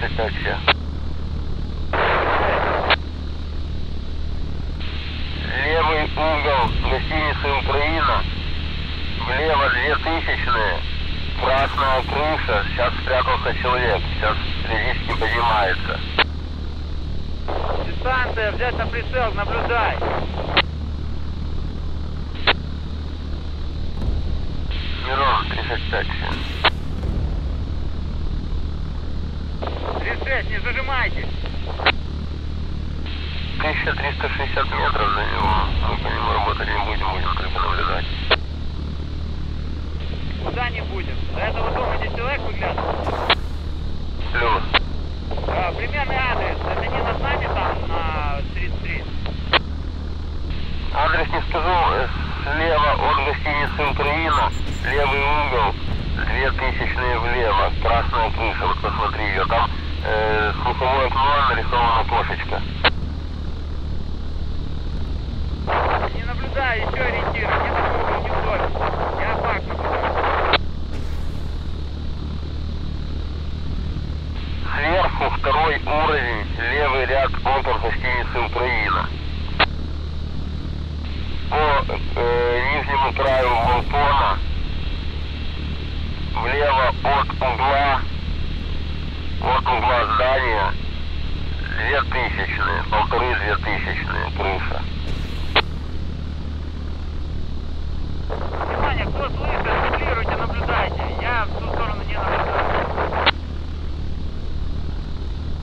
35 все. Левый угол гостиницы Украина. Влево две тысячные. Красная крыша. Сейчас спрятался человек. Сейчас периодически поднимается. Дистанция, взять на прицел, наблюдай. Мирон 35 все. 36, не зажимайтесь. 1360 метров до него. Мы по нему работать не будем, будем только наблюдать. Куда не будем? До этого дома здесь человек выглядывал? Плюс. А, примерный адрес. Это не над нами там на 33. Адрес не скажу. Слева от гостиницы Украина. Левый угол. Две тысячные влево. Красная крыша. Вот посмотри ее. Там э, слуховое окно нарисована кошечка. Не наблюдаю, еще ориентиры. Не на угол, не вдоль. Я наблюдаю. Сверху второй уровень. Левый ряд контур гостиницы Украина. По э, нижнему краю балкона влево от угла от угла здания две тысячные, полторы две тысячные крыша. Внимание, кто слышит, дублируйте, наблюдайте. Я в ту сторону не наблюдаю.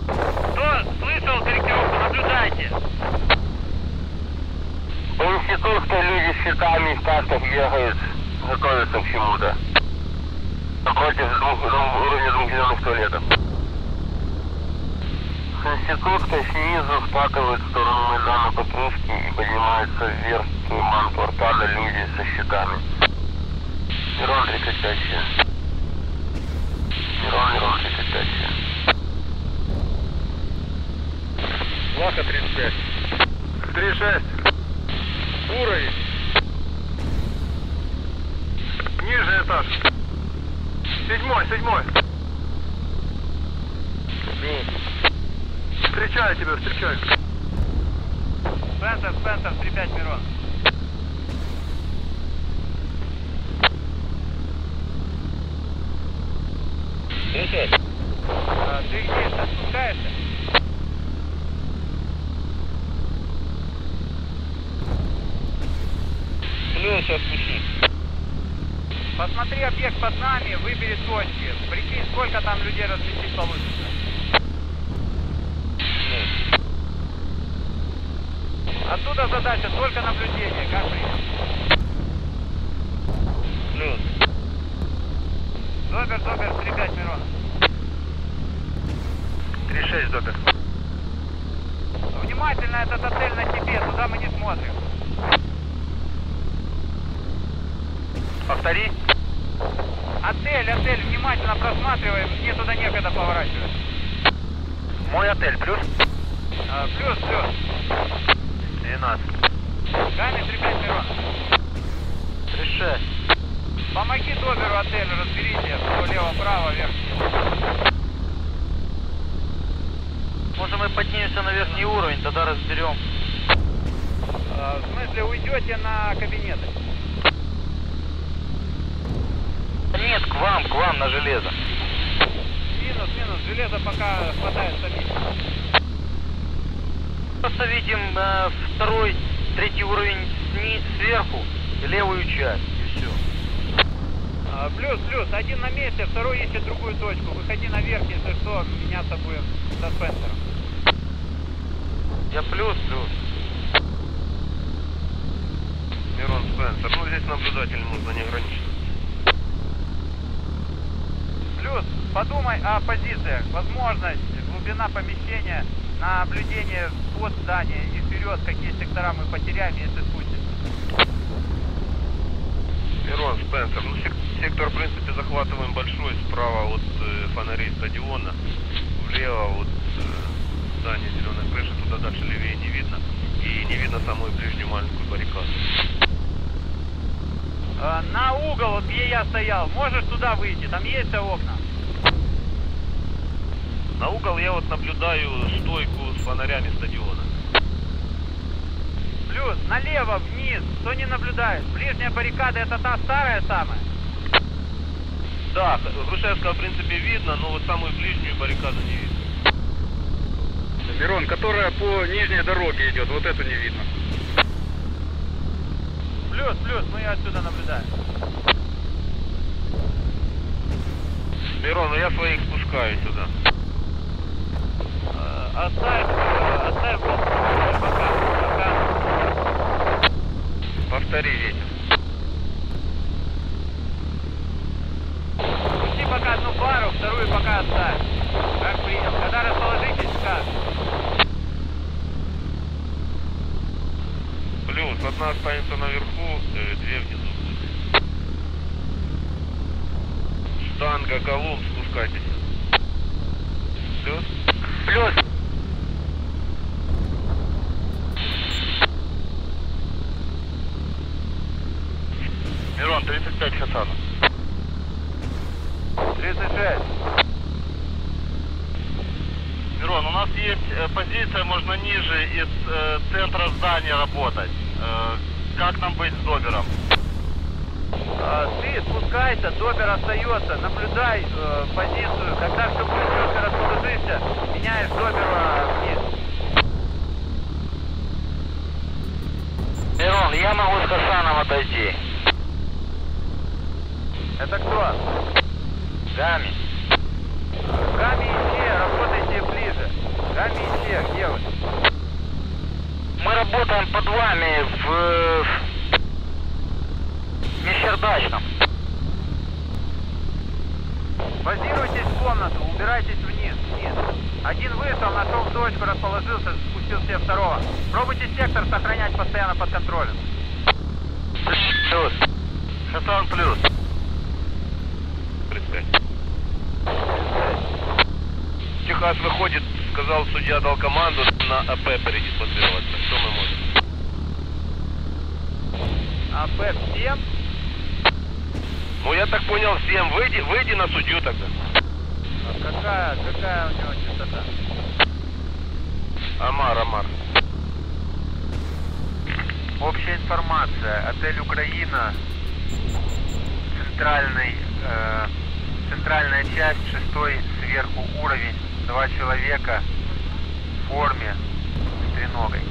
Кто слышал корректировку, наблюдайте. По институтской люди с щитами в касках бегают, готовятся к чему-то. Напротив двух, двух- уровня двухзеленых туалетов. С институтской снизу скатывают в сторону Майдана покрышки и поднимаются вверх к манку аркада люди со щитами. Мирон 35 все. Мирон, Мирон 35 все. Лаха 35. 36. Уровень. Нижний этаж. Седьмой, седьмой. Встречаю тебя, встречаю. Спенсер, Спенсер, 3-5 Мирон. А, ты спускаешься? Плюс, сейчас спущусь. Посмотри объект под нами, выбери точки. Прикинь, сколько там людей разместить получится. Оттуда задача только наблюдение, как принято. Плюс. Добер, Добер, 3-5 Мирон. 36, Добер. Внимательно, этот отель на тебе, туда мы не смотрим. Повтори. Отель, отель, внимательно просматриваем, мне туда некогда поворачивать. Мой отель, плюс А, плюс, плюс. 12. Камень 3-5 Мирон. 36. Помоги Доберу отель, разберите, что лево-право, вверх Может мы поднимемся на верхний уровень, тогда разберем. А, В смысле, уйдете на кабинеты? Нет, к вам, к вам на железо. Минус, минус, железо пока хватает самих. Поставить им э, второй, третий уровень сни- сверху, левую часть, и все. А, Плюс, плюс, один на месте, второй ищет другую точку. Выходи наверх, если что, меняться будем со Спенсером. Я плюс, плюс. Мирон Спенсер. Ну, здесь наблюдатель нужно не ограничить. Плюс, подумай о позициях. Возможность, глубина помещения, наблюдение под здание и вперед, какие сектора мы потеряем, если спустимся. Спенсер. Ну, сек- сектор, в принципе, захватываем большой. Справа от э, фонарей стадиона. Влево от э, здания зеленой крыши. Туда дальше левее не видно. И не видно самую ближнюю маленькую баррикаду. Э, на угол, вот где я стоял, можешь туда выйти, там есть окна. На угол я вот наблюдаю стойку с фонарями стадиона. Плюс, налево, вниз, кто не наблюдает. Ближняя баррикада это та старая самая. Да, Грушевского, в принципе, видно, но вот самую ближнюю баррикаду не видно. Мирон, которая по нижней дороге идет, вот эту не видно. Плюс, плюс, мы отсюда наблюдаем. Мирон, ну я своих спускаю сюда. Оставь, э, оставь пока, пока. Повтори ветер. Пусти пока одну пару, вторую пока оставь. Как принял. Когда расположитесь, скажешь. Плюс, одна останется наверху, э, две внизу. Штанга, Колумб, спускайтесь. Плюс. Плюс. Мирон, 35 Хасанов. 36. Мирон, у нас есть э, позиция, можно ниже из э, центра здания работать. Э, как нам быть с Добером? А, ты спускайся, добер остается, наблюдай э, позицию. Когда все будет четко расположишься, меняешь добера вниз. Мирон, я могу с Хасаном отойти. Это кто? Гами. Гами и Че, где вы? Мы работаем под вами в... в Нечердачном. Базируйтесь в комнату, убирайтесь вниз, вниз. Один вышел, нашел точку, расположился, спустил себе второго. Пробуйте сектор сохранять постоянно под контролем. Плюс. Хасан плюс. 35. Техас выходит, сказал судья, дал команду на АП передислоцироваться. Что мы можем? А ПЭП всем? Ну, я так понял, всем. Выйди, выйди на судью тогда. А какая, какая у него частота? Амар, Амар. Общая информация. Отель Украина. Центральный, э, центральная часть, шестой сверху уровень. Два человека в форме с треногой.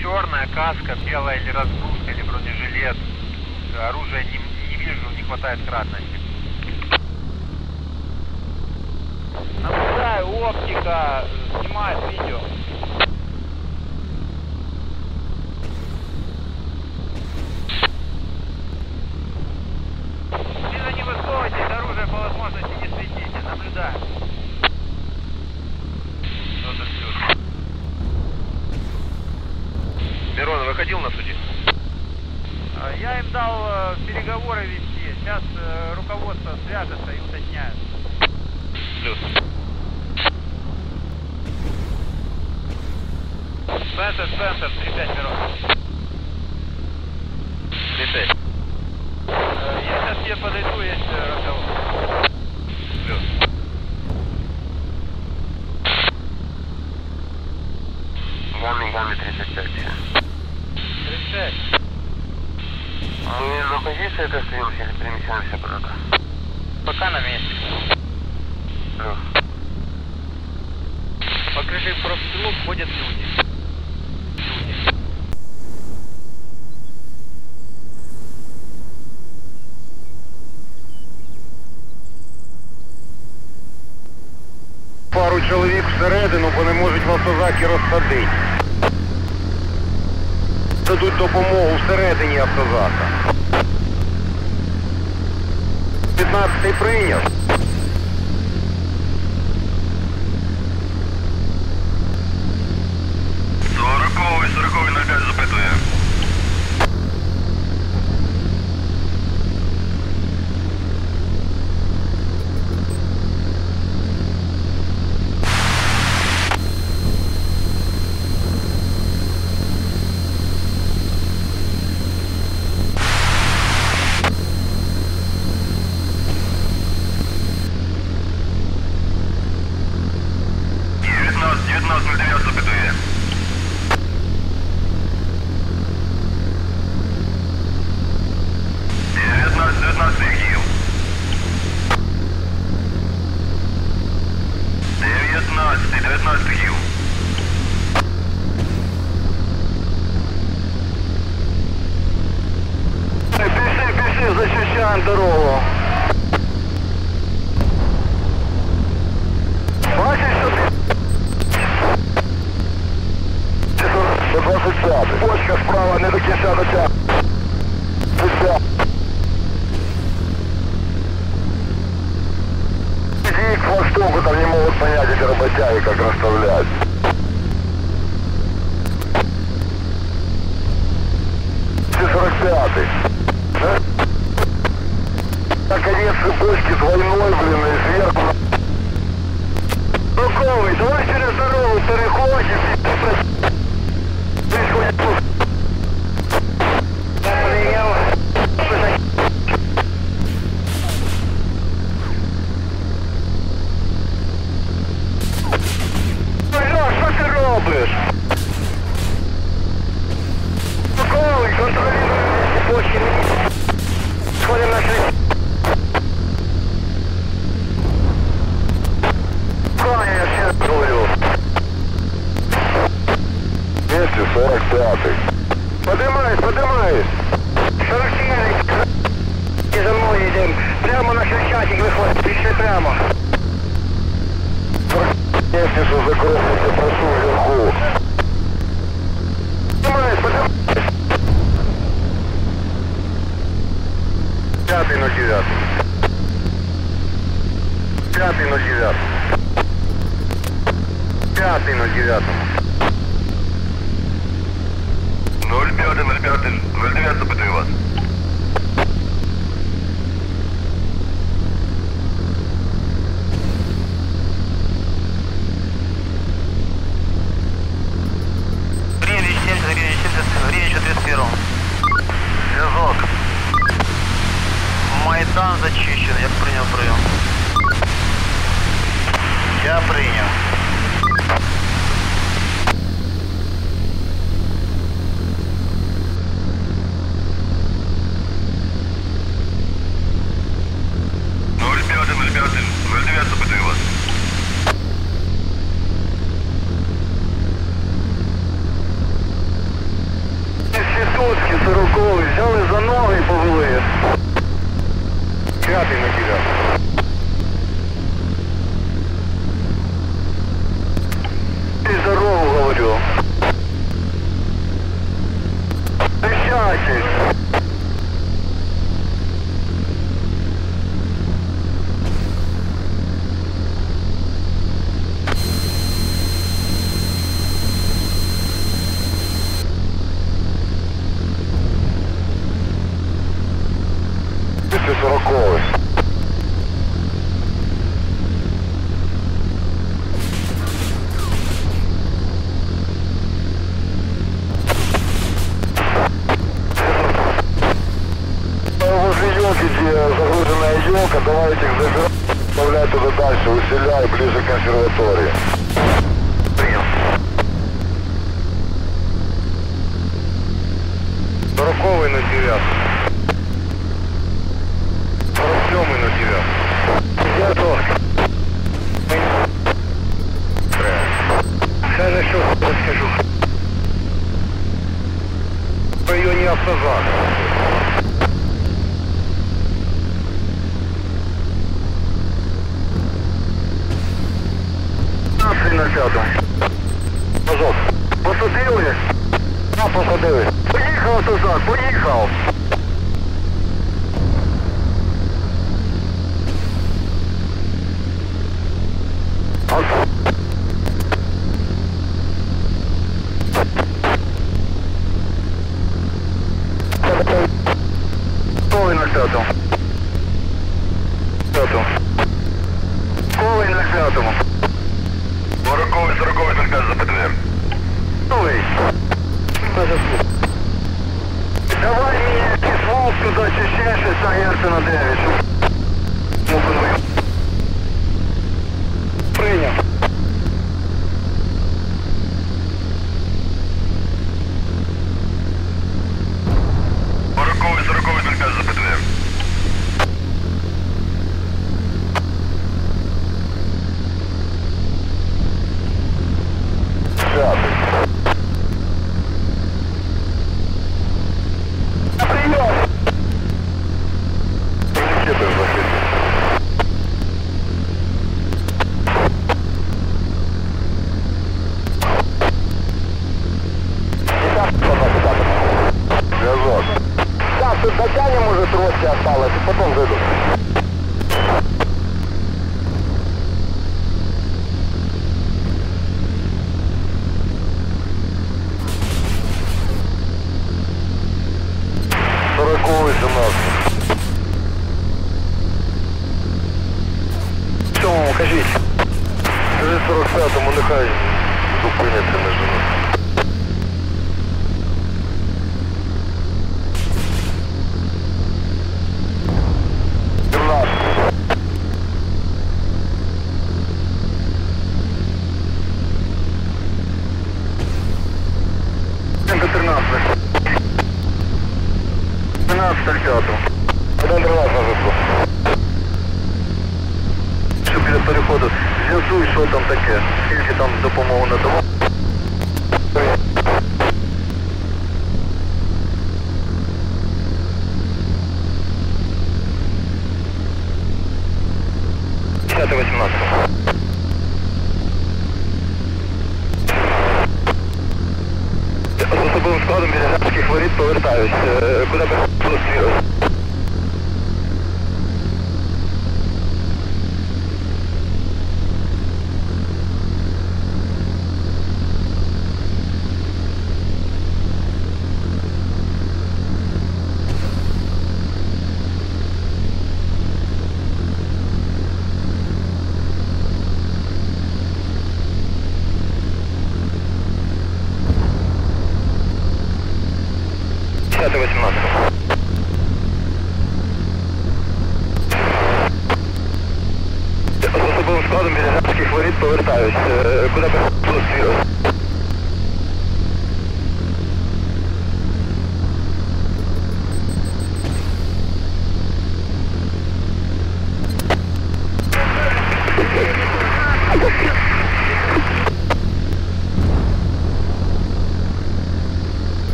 Черная каска, белая или разгрузка, или бронежилет. Оружия не, не вижу, не хватает кратности. Наблюдаю, оптика, снимает видео. Сильно не высовывайтесь, оружие по возможности не Наблюдаю. Надо все. Мирон, выходил на суде? А, Я им дал э, переговоры вести. Сейчас э, руководство свяжется и уточняет. Плюс. Спенсер, Спенсер, 3-5 Мирон. 36. Э, Я сейчас тебе подойду, есть разговор. Плюс. Гами, Гами 35. 36. Мы на позиции это остаемся или перемещаемся куда-то? Пока на месте. Плюс. По крыше профстрелок ходят люди. Люди. Пару чоловік всередину, бо не можуть в автозакі розсадити. Дадуть допомогу всередині автозака. 15-й прийняв. Сороковый, сороковый на дорогу. Зачищен, я прийняв прийом. Я прийняв.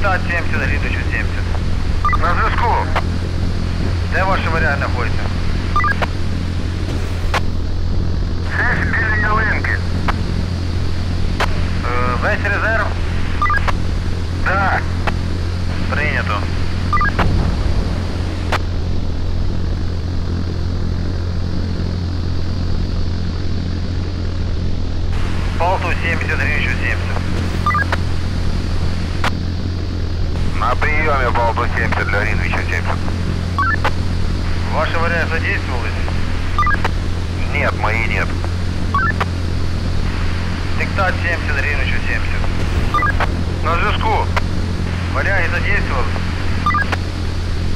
Диктат 70, глідачу 70. На зв'язку. Де ваш варіант знаходиться? Це біля ялинки. Е, Весь резерв Так. прийнято. Палту 70, Гринчу 70. На прийомі Балту 70 для Рінвіча 70. Ваши варианты задействовались? Нет, мои нет. Диктат 70, Гринчу 70. На зв'язку. Варяги задействовались?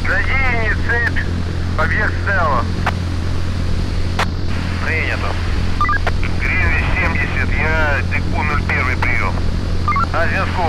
Задіяні цепь. Об'єкт стело. Принято. Гринвич 70, я Дикпу 01 прийом. На зв'язку.